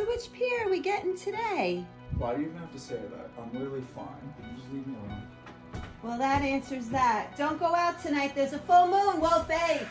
So which pier are we getting today? Why do you even have to say that? I'm literally fine. You just leave me alone. Well, that answers that. Don't go out tonight. There's a full moon, Wolfie.